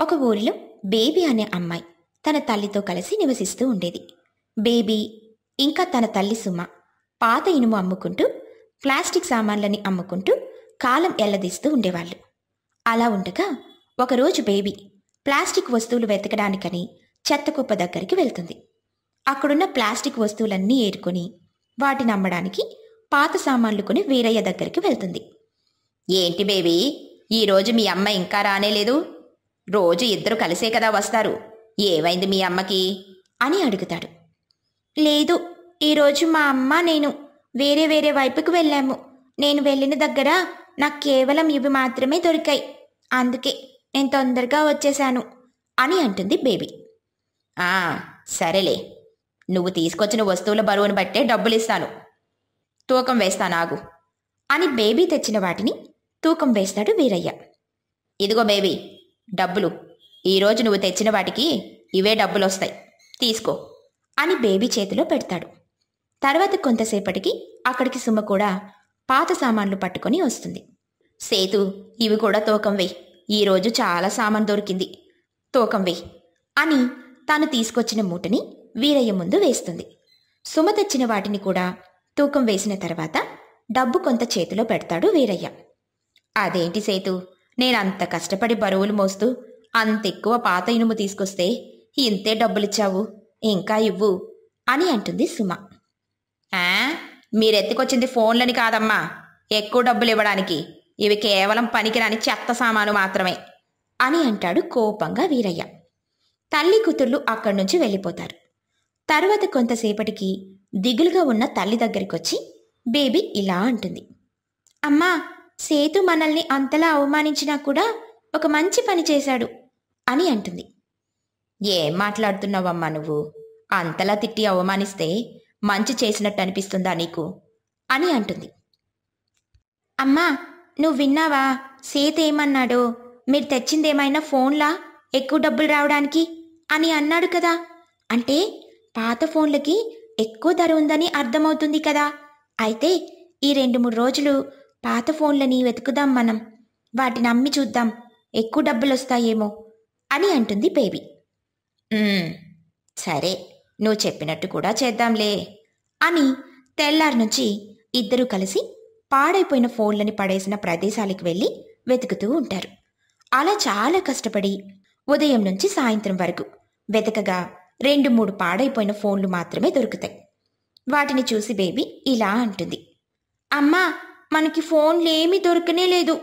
ఒక ఊరిలో బేబీ అనే అమ్మాయి తన తల్లితో కలిసి నివసిస్తూ ఉండేది. బేబీ ఇంకా తన తల్లి సుమ పాత ఇనుము అమ్ముకుంటూ ప్లాస్టిక్ సామాన్లని అమ్ముకుంటూ కాలం ఎల్లదీస్తూ ఉండేవాళ్ళు. అలా ఉండగా ఒకరోజు బేబీ ప్లాస్టిక్ వస్తువులు వెతకడానికని చెత్త కుప్ప దగ్గరికి వెళ్తుంది. అక్కడున్న ప్లాస్టిక్ వస్తువులన్నీ ఏరుకొని వాటిని అమ్మడానికి పాత సామాన్లు కొని వీరయ్య దగ్గరికి వెళ్తుంది. ఏంటి బేబీ? ఈరోజు మీ అమ్మ ఇంకా రానేలేదు? రోజు ఇద్దరు కలిసే కదా వస్తారు. ఏమైంది మీ అమ్మకి? అని అడుగుతాడు. లేదు ఈరోజు మా అమ్మ నేను వేరే వేరే వైపుకు వెళ్ళాము. నేను వెళ్ళిన దగ్గర నాకు కేవలం ఇవి మాత్రమే దొరికాయి. అందుకే నేను తొందరగా వచ్చేశాను అని అంటుంది బేబీ. ఆ సరేలే. నువ్వు తీసుకొచ్చిన వస్తువుల బరువును బట్టే డబ్బులిస్తాను. తూకం వేస్తాను ఆగు. అని బేబీ తెచ్చిన వాటిని తూకం వేస్తాడు వీరయ్య. ఇదిగో బేబీ డబ్బులు. ఈరోజు నువ్వు తెచ్చిన వాటికి ఇవే డబ్బులు వస్తాయి తీసుకో అని బేబీ చేతిలో పెడతాడు. తర్వాత కొంతసేపటికి అక్కడికి సుమ కూడా పాత సామాన్లు పట్టుకొని వస్తుంది. సేతు ఇవి కూడా తూకం వేయి. ఈరోజు చాలా సామాన్ దొరికింది. తూకం వేయి అని తాను తీసుకొచ్చిన మూటని వీరయ్య ముందు వేస్తుంది. సుమ తెచ్చిన వాటిని కూడా తూకం వేసిన తర్వాత డబ్బు కొంత చేతిలో పెడతాడు వీరయ్య. అదేంటి సేతు? నేనంత కష్టపడి బరువులు మోస్తూ అంత ఎక్కువ పాత ఇనుము తీసుకొస్తే ఇంతే డబ్బులిచ్చావు. ఇంకా ఇవ్వు అని అంటుంది సుమ. ఆ? మీరెత్తుకొచ్చింది ఫోన్లని కాదమ్మా. ఎక్కువ డబ్బులు ఇవ్వడానికి. ఇవి కేవలం పనికిరాని చెత్త సామాను మాత్రమే అని అంటాడు కోపంగా వీరయ్య. తల్లి కూతుర్లు అక్కడి నుంచి వెళ్ళిపోతారు. తర్వాత కొంతసేపటికి దిగులుగా ఉన్న తల్లి దగ్గరికొచ్చి బేబీ ఇలా అంటుంది. అమ్మా సేతు మనల్ని అంతలా అవమానించినా కూడా ఒక మంచి పని చేశాడు అని అంటుంది. ఏం మాట్లాడుతున్నావమ్మా నువ్వు? అంతలా తిట్టి అవమానిస్తే మంచి చేసినట్టు అనిపిస్తుందా నీకు? అని అంటుంది. అమ్మా నువ్వు విన్నావా? సేతు ఏమన్నాడో? మీరు తెచ్చిందేమైనా ఫోన్లా? ఎక్కువ డబ్బులు రావడానికి? అని అన్నాడు కదా. అంటే పాత ఫోన్లకి ఎక్కువ ధర ఉందని అర్థమవుతుంది కదా. అయితే ఈ రెండు మూడు రోజులు పాత ఫోన్లని వెతుకుదాం మనం. వాటిని అమ్మి చూద్దాం. ఎక్కువ డబ్బులు వస్తాయేమో అని అంటుంది బేబీ. సరే నువ్వు చెప్పినట్టు కూడా చేద్దాంలే అని తెల్లారి నుంచి ఇద్దరూ కలిసి పాడైపోయిన ఫోన్లని పడేసిన ప్రదేశాలకు వెళ్ళి వెతుకుతూ ఉంటారు. అలా చాలా కష్టపడి ఉదయం నుంచి సాయంత్రం వరకు వెతకగా రెండు మూడు పాడైపోయిన ఫోన్లు మాత్రమే దొరుకుతాయి. వాటిని చూసి బేబీ ఇలా అంటుంది. అమ్మా మనకి ఫోన్లు ఏమీ దొరకనే లేదు.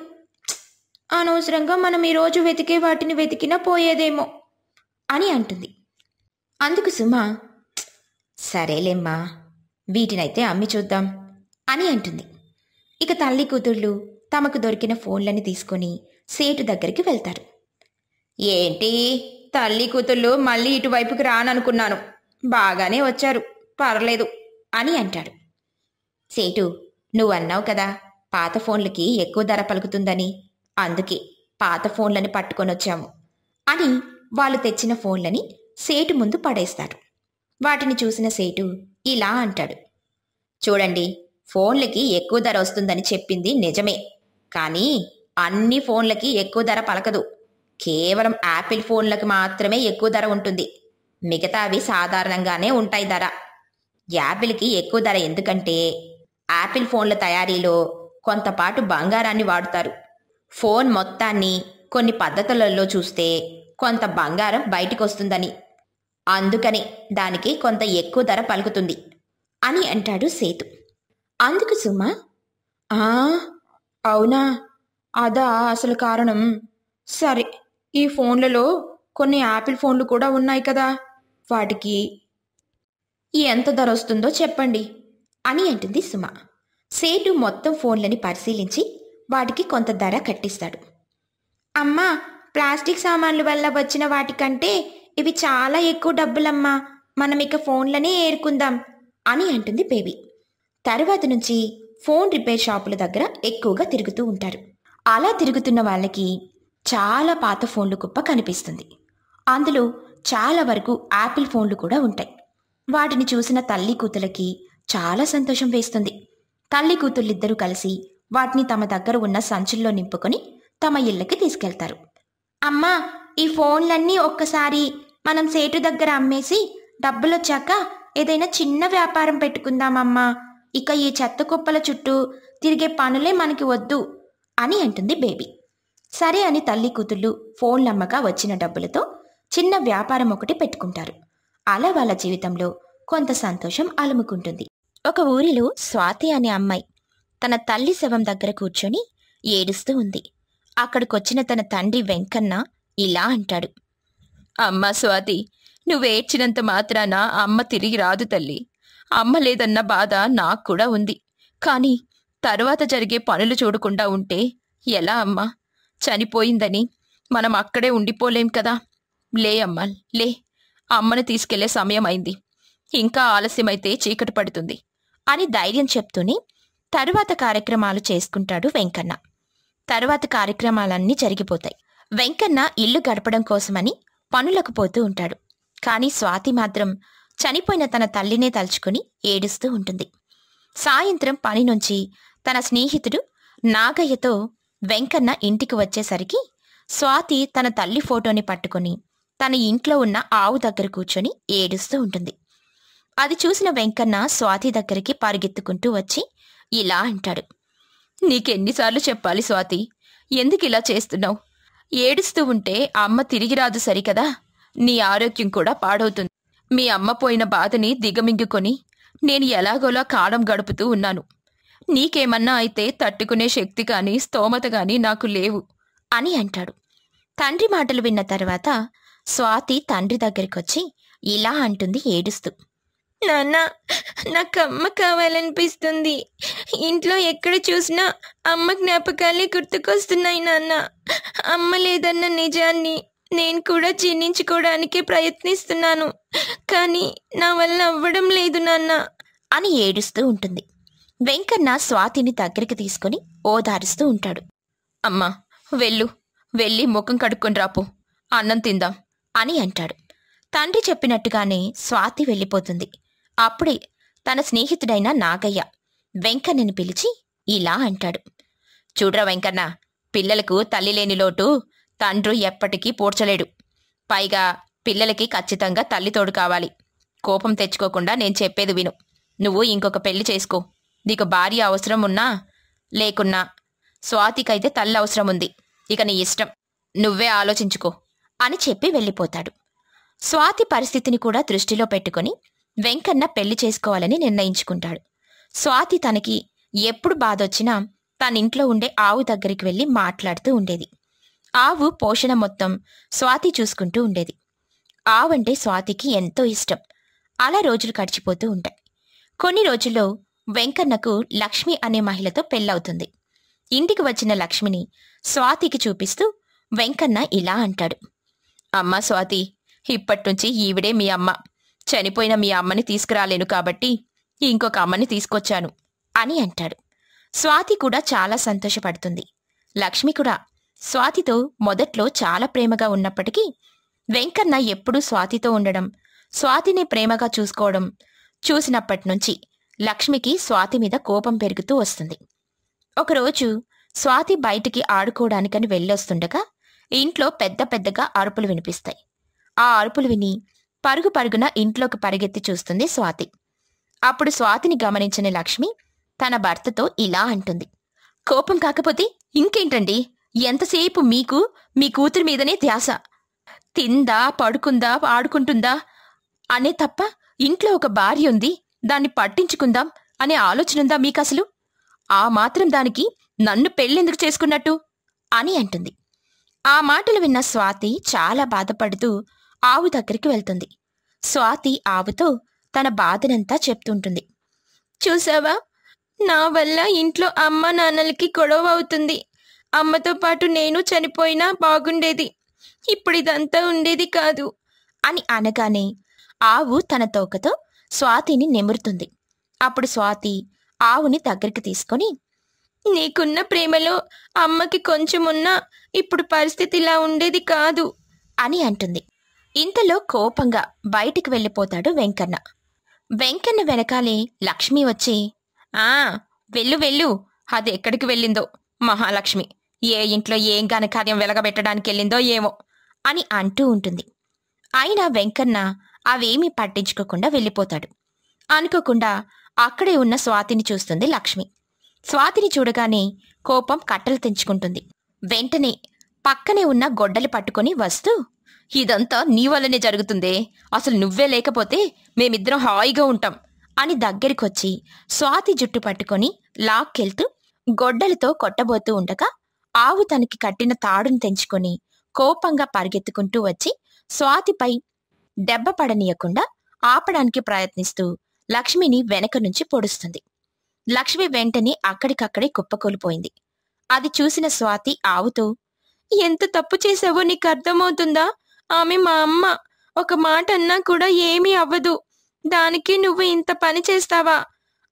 అనవసరంగా మనం ఈరోజు వెతికే వాటిని వెతికినా పోయేదేమో అని అంటుంది. అందుకు సుమ సరేలేమ్మా వీటినైతే అమ్మి చూద్దాం అని అంటుంది. ఇక తల్లి కూతుళ్ళు తమకు దొరికిన ఫోన్లని తీసుకొని సేటు దగ్గరికి వెళ్తారు. ఏంటి తల్లి కూతుళ్ళు మళ్ళీ ఇటువైపుకి రాననుకున్నాను. బాగానే వచ్చారు పర్లేదు అని అంటాడు సేటు నువ్వన్నావు కదా పాత ఫోన్లకి ఎక్కువ ధర పలుకుతుందని. అందుకే పాత ఫోన్లని పట్టుకొనొచ్చాము అని వాళ్ళు తెచ్చిన ఫోన్లని సేటు ముందు పడేస్తారు. వాటిని చూసిన సేటు ఇలా అంటాడు. చూడండి ఫోన్లకి ఎక్కువ ధర వస్తుందని చెప్పింది నిజమే. కానీ అన్ని ఫోన్లకి ఎక్కువ ధర పలకదు. కేవలం యాపిల్ ఫోన్లకు మాత్రమే ఎక్కువ ధర ఉంటుంది. మిగతావి సాధారణంగానే ఉంటాయి ధర. యాపిల్కి ఎక్కువ ధర ఎందుకంటే యాపిల్ ఫోన్ల తయారీలో కొంతపాటు బంగారాన్ని వాడుతారు. ఫోన్ మొత్తాన్ని కొన్ని పద్ధతులలో చూస్తే కొంత బంగారం బయటికి వస్తుందని అందుకని దానికి కొంత ఎక్కువ ధర పలుకుతుంది అని అంటాడు సేతు. అందుకు సుమ "ఆ, అవునా? అదా అసలు కారణం. సరే ఈ ఫోన్లలో కొన్ని యాపిల్ ఫోన్లు కూడా ఉన్నాయి కదా. వాటికి ఎంత ధర వస్తుందో చెప్పండి. అని అంటుంది సుమ. సేటు మొత్తం ఫోన్లని పరిశీలించి వాటికి కొంత ధర కట్టిస్తాడు. అమ్మా ప్లాస్టిక్ సామాన్ల వల్ల వచ్చిన వాటికంటే ఇవి చాలా ఎక్కువ డబ్బులమ్మా. మనం ఇక ఫోన్లనే ఏరుకుందాం అని అంటుంది బేబీ. తర్వాత నుంచి ఫోన్ రిపేర్ షాపుల దగ్గర ఎక్కువగా తిరుగుతూ ఉంటారు. అలా తిరుగుతున్న వాళ్ళకి చాలా పాత ఫోన్లు కుప్ప కనిపిస్తుంది. అందులో చాలా వరకు యాపిల్ ఫోన్లు కూడా ఉంటాయి. వాటిని చూసిన తల్లి కూతులకి చాలా సంతోషం వేస్తుంది. తల్లి కూతుళ్ళిద్దరూ కలిసి వాటిని తమ దగ్గర ఉన్న సంచుల్లో నింపుకొని తమ ఇళ్ళకి తీసుకెళ్తారు. అమ్మా ఈ ఫోన్లన్నీ ఒక్కసారి మనం సేటు దగ్గర అమ్మేసి డబ్బులొచ్చాక ఏదైనా చిన్న వ్యాపారం పెట్టుకుందామమ్మా. ఇక ఈ చెత్త కుప్పల చుట్టూ తిరిగే పనులే మనకి వద్దు అని అంటుంది బేబీ. సరే అని తల్లి కూతుళ్ళు ఫోన్లమ్మగా వచ్చిన డబ్బులతో చిన్న వ్యాపారం ఒకటి పెట్టుకుంటారు. అలా వాళ్ళ జీవితంలో కొంత సంతోషం అలుముకుంటుంది. ఒక ఊరిలో స్వాతి అనే అమ్మాయి తన తల్లి శవం దగ్గర కూర్చొని ఏడుస్తూ ఉంది. అక్కడికొచ్చిన తన తండ్రి వెంకన్న ఇలా అంటాడు. అమ్మా స్వాతి నువ్వేడ్చినంత మాత్రాన అమ్మ తిరిగి రాదు తల్లి. అమ్మ లేదన్న బాధ నాకు కూడా ఉంది. కానీ తరువాత జరిగే పనులు చూడకుండా ఉంటే ఎలా అమ్మా? చనిపోయిందని మనం అక్కడే ఉండిపోలేం కదా. లే అమ్మా లే. అమ్మను తీసుకెళ్ళే సమయం అయింది. ఇంకా ఆలస్యమైతే చీకటి పడుతుంది. అని ధైర్యం చెప్తూనే తరువాత కార్యక్రమాలు చేసుకుంటాడు వెంకన్న. తరువాత కార్యక్రమాలన్నీ జరిగిపోతాయి. వెంకన్న ఇల్లు గడపడం కోసమని పనులకు పోతూ ఉంటాడు. కానీ స్వాతి మాత్రం చనిపోయిన తన తల్లినే తలుచుకుని ఏడుస్తూ ఉంటుంది. సాయంత్రం పని నుంచి తన స్నేహితుడు నాగయ్యతో వెంకన్న ఇంటికి వచ్చేసరికి స్వాతి తన తల్లి ఫోటోని పట్టుకుని తన ఇంట్లో ఉన్న ఆవు దగ్గర కూర్చొని ఏడుస్తూ ఉంటుంది. అది చూసిన వెంకన్న స్వాతి దగ్గరికి పరిగెత్తుకుంటూ వచ్చి ఇలా అంటాడు. నీకెన్నిసార్లు చెప్పాలి స్వాతి. ఎందుకు ఇలా చేస్తున్నావు? ఏడుస్తూ ఉంటే అమ్మ తిరిగి రాదు సరికదా? నీ ఆరోగ్యం కూడా పాడవుతుంది. మీ అమ్మ పోయిన బాధని దిగమింగుకొని నేను ఎలాగోలా కాలం గడుపుతూ ఉన్నాను. నీకేమన్నా అయితే తట్టుకునే శక్తి కానీ స్తోమత కానీ నాకు లేవు అని అంటాడు. తండ్రి మాటలు విన్న తర్వాత స్వాతి తండ్రి దగ్గరికొచ్చి ఇలా అంటుంది ఏడుస్తూ. నాన్న నాకు అమ్మ కావాలనిపిస్తుంది. ఇంట్లో ఎక్కడ చూసినా అమ్మ జ్ఞాపకాలే గుర్తుకొస్తున్నాయి నాన్న. అమ్మ లేదన్న నిజాన్ని నేను కూడా జీర్ణించుకోవడానికి ప్రయత్నిస్తున్నాను. కానీ నా వల్ల అవ్వడం లేదు నాన్న. అని ఏడుస్తూ ఉంటుంది. వెంకన్న స్వాతిని దగ్గరికి తీసుకుని ఓదారుస్తూ ఉంటాడు. అమ్మా వెళ్ళు వెళ్ళి ముఖం కడుక్కొని రాపో. అన్నం తిందాం. అని అంటాడు. తండ్రి చెప్పినట్టుగానే స్వాతి వెళ్ళిపోతుంది. అప్పుడే తన స్నేహితుడైన నాగయ్య వెంకన్నని పిలిచి ఇలా అంటాడు. చూడరా వెంకన్న పిల్లలకు తల్లి లేని లోటు తండ్రు ఎప్పటికీ పూడ్చలేడు. పైగా పిల్లలకి ఖచ్చితంగా తల్లి తోడు కావాలి. కోపం తెచ్చుకోకుండా నేను చెప్పేది విను. నువ్వు ఇంకొక పెళ్ళి చేసుకో. నీకు భార్య అవసరం ఉన్నా లేకున్నా స్వాతికైతే తల్లి అవసరం ఉంది. ఇక నీ ఇష్టం. నువ్వే ఆలోచించుకో అని చెప్పి వెళ్ళిపోతాడు. స్వాతి పరిస్థితిని కూడా దృష్టిలో పెట్టుకుని వెంకన్న పెళ్ళి చేసుకోవాలని నిర్ణయించుకుంటాడు. స్వాతి తనకి ఎప్పుడు బాధొచ్చినా తనింట్లో ఉండే ఆవు దగ్గరికి వెళ్ళి మాట్లాడుతూ ఉండేది. ఆవు పోషణ మొత్తం స్వాతి చూసుకుంటూ ఉండేది. ఆవంటే స్వాతికి ఎంతో ఇష్టం. అలా రోజులు గడిచిపోతూ ఉంటాయి. కొన్ని రోజుల్లో వెంకన్నకు లక్ష్మి అనే మహిళతో పెళ్ళవుతుంది. ఇంటికి వచ్చిన లక్ష్మిని స్వాతికి చూపిస్తూ వెంకన్న ఇలా అంటాడు. అమ్మ స్వాతి ఇప్పటినుంచి ఈవిడే మీ అమ్మ. చనిపోయిన మీ అమ్మని తీసుకురాలేను కాబట్టి ఇంకొక అమ్మని తీసుకొచ్చాను అని అంటాడు. స్వాతి కూడా చాలా సంతోషపడుతుంది. లక్ష్మి కూడా స్వాతితో మొదట్లో చాలా ప్రేమగా ఉన్నప్పటికీ వెంకన్న ఎప్పుడూ స్వాతితో ఉండడం స్వాతిని ప్రేమగా చూసుకోవడం చూసినప్పటి నుంచి లక్ష్మికి స్వాతి మీద కోపం పెరుగుతూ వస్తుంది. ఒకరోజు స్వాతి బయటికి ఆడుకోవడానికని వెళ్ళొస్తుండగా ఇంట్లో పెద్ద పెద్దగా అరుపులు వినిపిస్తాయి. ఆ అరుపులు విని పరుగు పరుగున ఇంట్లోకి పరిగెత్తి చూస్తుంది స్వాతి. అప్పుడు స్వాతిని గమనించిన లక్ష్మి తన భర్తతో ఇలా అంటుంది. కోపం కాకపోతే ఇంకేంటండి? ఎంతసేపు మీకు మీ కూతురి మీదనే ధ్యాస. తిందా పడుకుందా ఆడుకుంటుందా అనే తప్ప ఇంట్లో ఒక భార్య ఉంది దాన్ని పట్టించుకుందాం అనే ఆలోచనుందా మీకసలు? ఆ మాత్రం దానికి నన్ను పెళ్ళెందుకు చేసుకున్నట్టు? అని అంటుంది. ఆ మాటలు విన్న స్వాతి చాలా బాధపడుతూ ఆవు దగ్గరికి వెళ్తుంది. స్వాతి ఆవుతో తన బాధనంతా చెప్తుంటుంది. చూసావా? నా వల్ల ఇంట్లో అమ్మ నాన్నలకి గొడవ అవుతుంది. అమ్మతో పాటు నేను చనిపోయినా బాగుండేది. ఇప్పుడు ఇదంతా ఉండేది కాదు అని అనగానే ఆవు తన తోకతో స్వాతిని నెమురుతుంది. అప్పుడు స్వాతి ఆవుని దగ్గరికి తీసుకొని నీకున్న ప్రేమలో అమ్మకి కొంచెమున్నా ఇప్పుడు పరిస్థితి ఇలా ఉండేది కాదు అని అంటుంది. ఇంతలో కోపంగా బయటికి వెళ్ళిపోతాడు వెంకన్న. వెంకన్న వెనకాలే లక్ష్మి వచ్చి ఆ వెళ్ళు వెళ్ళు. అది ఎక్కడికి వెళ్ళిందో? మహాలక్ష్మి ఏ ఇంట్లో ఏం ఘనకార్యం వెలగబెట్టడానికి వెళ్ళిందో ఏమో? అని అంటూ ఉంటుంది. అయినా వెంకన్న అవేమీ పట్టించుకోకుండా వెళ్ళిపోతాడు. అనుకోకుండా అక్కడే ఉన్న స్వాతిని చూస్తుంది లక్ష్మి. స్వాతిని చూడగానే కోపం కట్టలు తెంచుకుంటుంది. వెంటనే పక్కనే ఉన్న గొడ్డలు పట్టుకొని వస్తూ ఇదంతా నీ వల్లనే జరుగుతుందే. అసలు నువ్వే లేకపోతే మేమిద్దరం హాయిగా ఉంటాం అని దగ్గరికొచ్చి స్వాతి జుట్టు పట్టుకొని లాక్కెళ్తూ గొడ్డలితో కొట్టబోతూ ఉండగా ఆవు తనకి కట్టిన తాడును తెంచుకొని కోపంగా పరిగెత్తుకుంటూ వచ్చి స్వాతిపై దెబ్బ పడనీయకుండా ఆపడానికి ప్రయత్నిస్తూ లక్ష్మిని వెనక నుంచి పొడుస్తుంది. లక్ష్మి వెంటనే అక్కడికక్కడే కుప్పకూలిపోయింది. అది చూసిన స్వాతి ఆవుతో ఎంత తప్పు చేసావో నీకు అర్థమవుతుందా? ఆమె మా అమ్మ ఒక మాట అన్నా కూడా ఏమీ అవ్వదు. దానికి నువ్వు ఇంత పని చేస్తావా?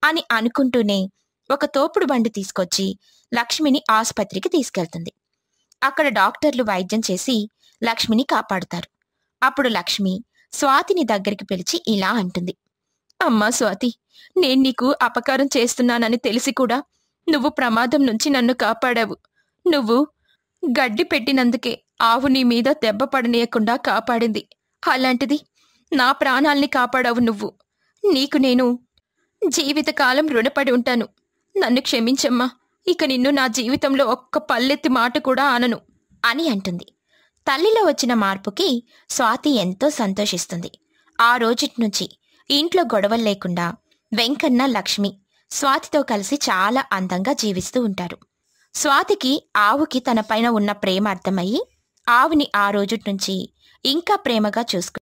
అని అనుకుంటూనే ఒక తోపుడు బండి తీసుకొచ్చి లక్ష్మిని ఆసుపత్రికి తీసుకెళ్తుంది. అక్కడ డాక్టర్లు వైద్యం చేసి లక్ష్మిని కాపాడుతారు. అప్పుడు లక్ష్మి స్వాతిని దగ్గరికి పిలిచి ఇలా అంటుంది. అమ్మా స్వాతి నేను నీకు అపకారం చేస్తున్నానని తెలిసి కూడా నువ్వు ప్రమాదం నుంచి నన్ను కాపాడావు. నువ్వు గడ్డి పెట్టినందుకే ఆవు నీ మీద దెబ్బ పడనీయకుండా కాపాడింది. అలాంటిది నా ప్రాణాల్ని కాపాడావు నువ్వు. నీకు నేను జీవితకాలం రుణపడి ఉంటాను. నన్ను క్షమించమ్మా. ఇక నిన్ను నా జీవితంలో ఒక్క పల్లెత్తి మాట కూడా అనను అని అంటుంది. తల్లిలో వచ్చిన మార్పుకి స్వాతి ఎంతో సంతోషిస్తుంది. ఆ రోజుటి నుంచి ఇంట్లో గొడవలు లేకుండా వెంకన్న లక్ష్మి స్వాతితో కలిసి చాలా అందంగా జీవిస్తూ ఉంటారు. స్వాతికి ఆవుకి తన పైన ఉన్న ప్రేమ అర్థమయ్యి ఆవుని ఆ రోజు నుంచి ఇంకా ప్రేమగా చూసుకు